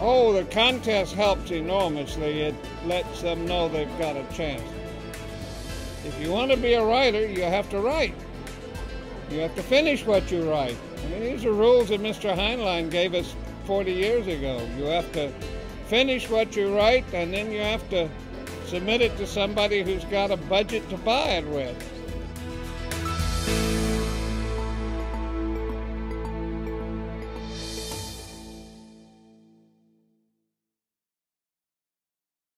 Oh, the contest helps enormously. It lets them know they've got a chance. If you want to be a writer, you have to write. You have to finish what you write. I mean, these are rules that Mr. Heinlein gave us 40 years ago. You have to finish what you write, and then you have to submit it to somebody who's got a budget to buy it with.